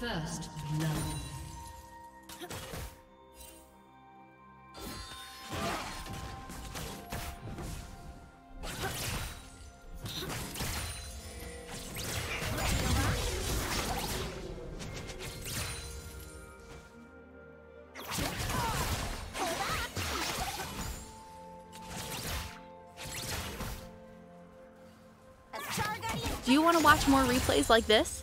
First blood. Do you want to watch more replays like this?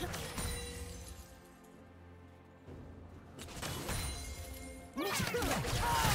Ha ha ha!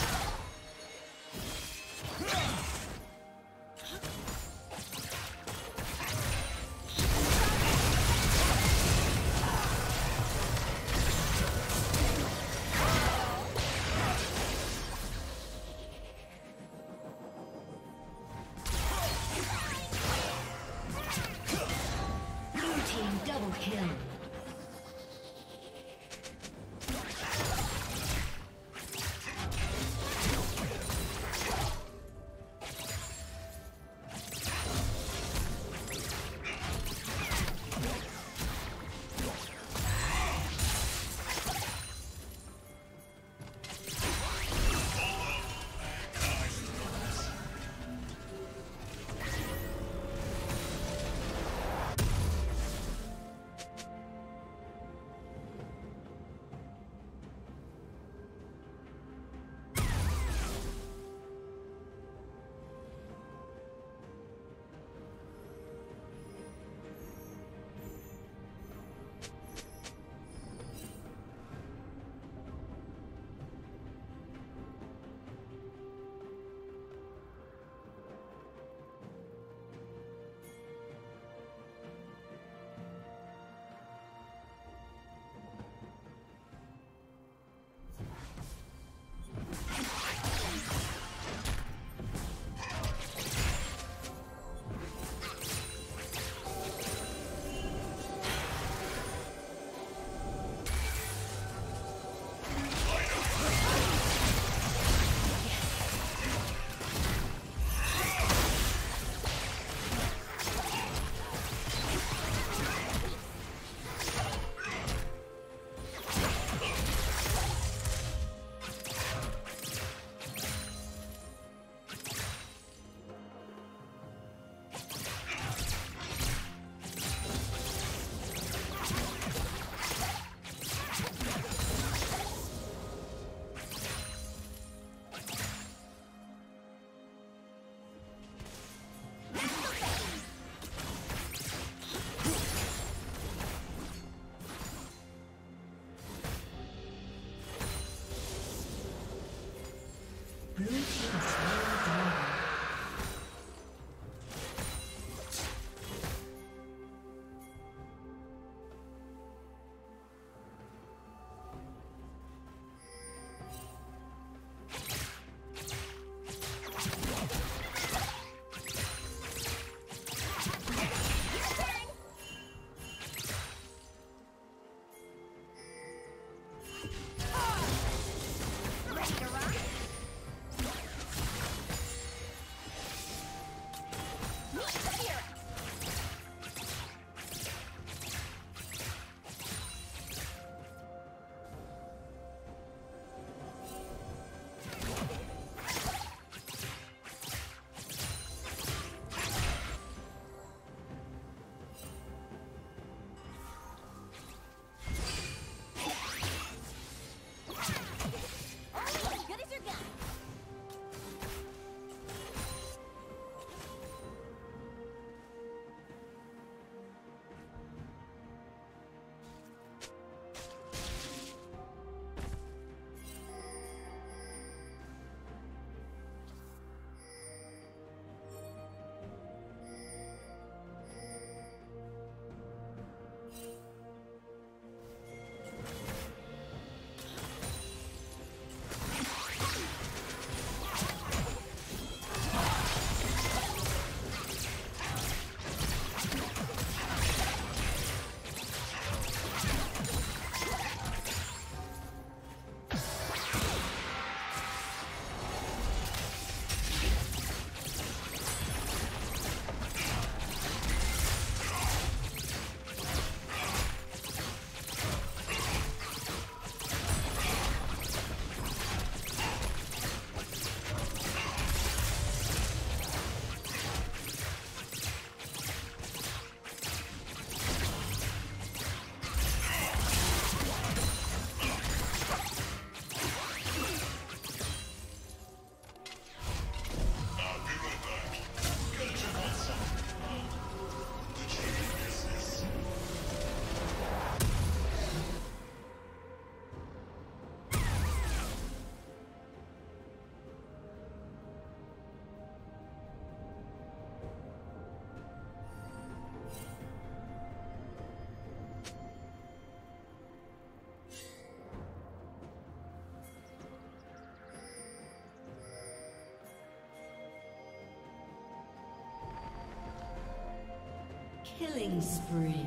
Killing spree.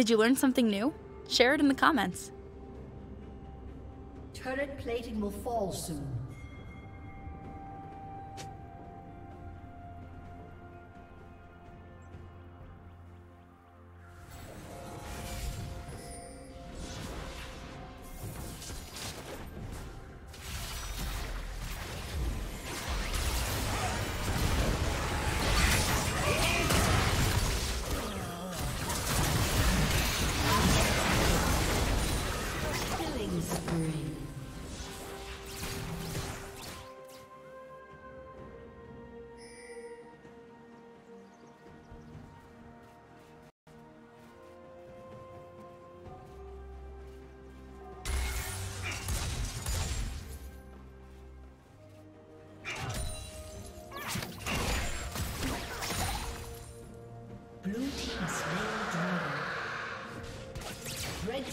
Did you learn something new? Share it in the comments. Turret plating will fall soon.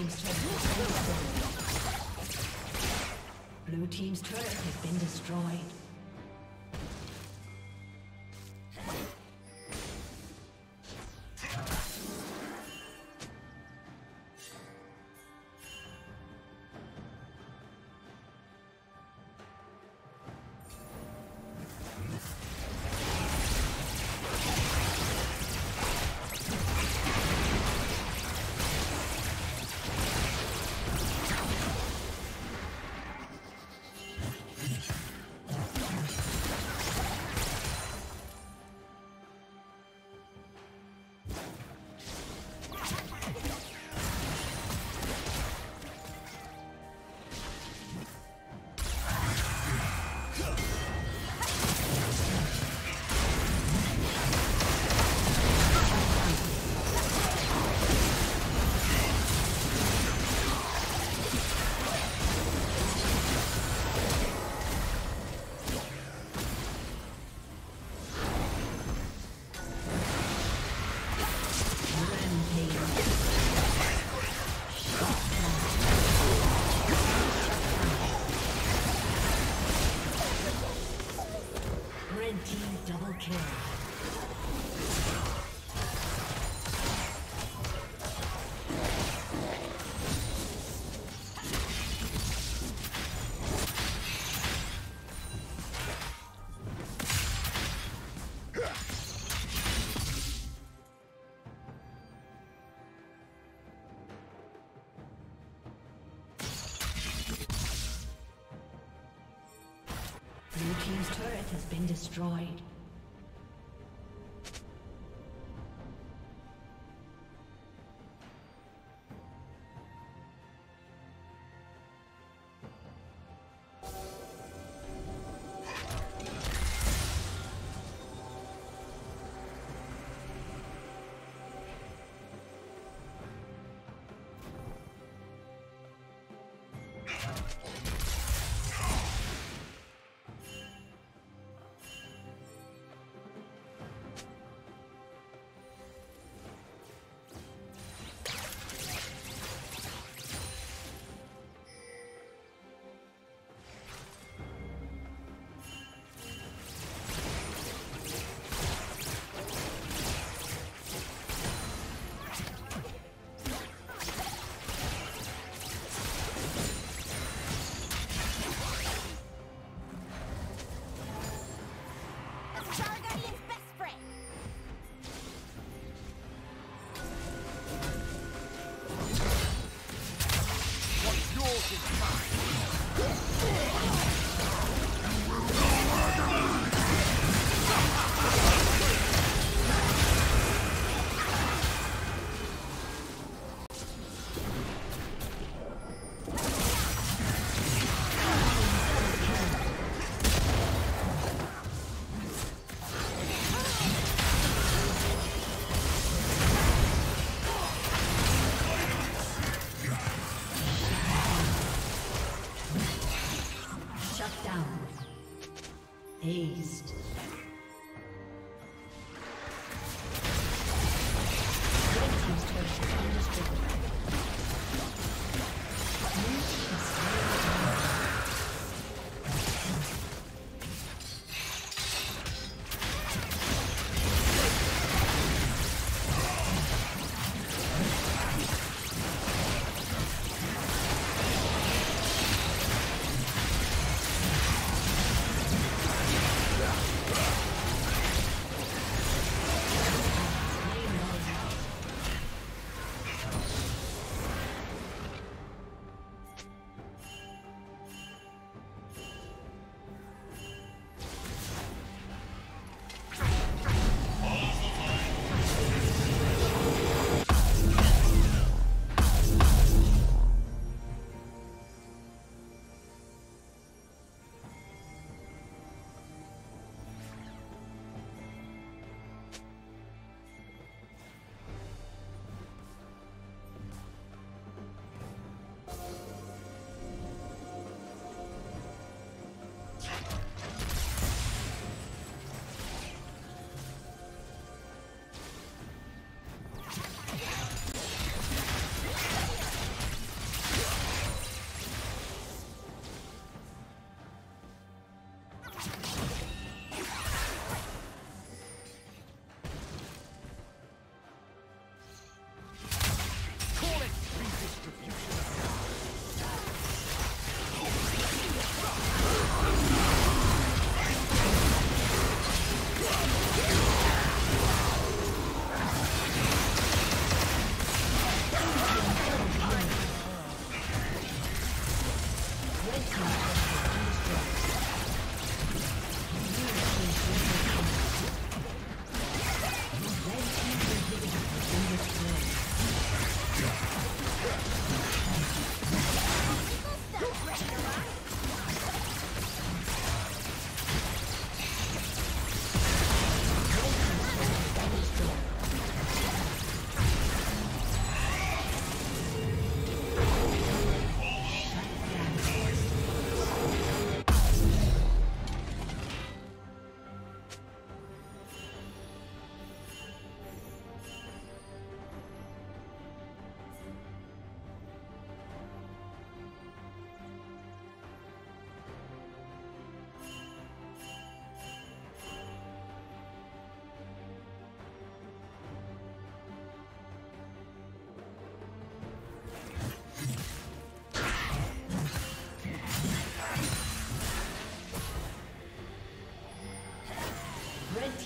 Team's turret Blue team's turret has been destroyed. Been destroyed.